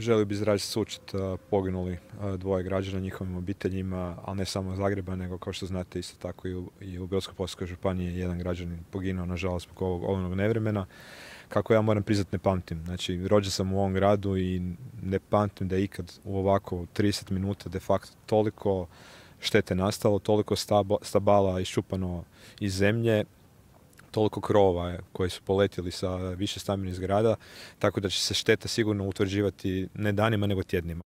želio bi izraziti sučet poginuli dvoje građana njihovim obiteljima, ali ne samo Zagreba, nego kao što znate isto tako i u, i u Brodsko-Posavskoj županiji jedan građanin poginuo, nažalost, zbog ovog olovnog nevremena. Kako ja moram priznati, ne pamtim. Znači, rođen sam u ovom gradu i ne pamtim da je ikad u ovako 30 minuta de facto toliko štete nastalo, toliko stabala iščupano iz zemlje, toliko krova koji su poletjeli sa više stambenih zgrada, tako da će se šteta sigurno utvrđivati ne danima nego tjednima.